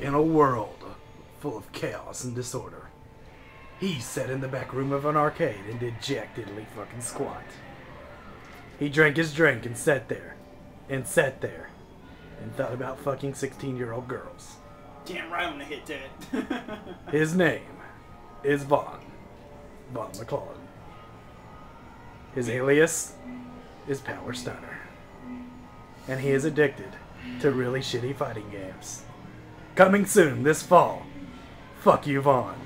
in a world full of chaos and disorder. He sat in the back room of an arcade and did jack diddly fucking squat. He drank his drink and sat there, and sat there, and thought about fucking 16 year old girls. Damn right I'm gonna hit that. His name is Vaughn. Vaughn McClellan. His alias is Power Stunna. And he is addicted to really shitty fighting games. Coming soon this fall. Fuck you, Vaughn.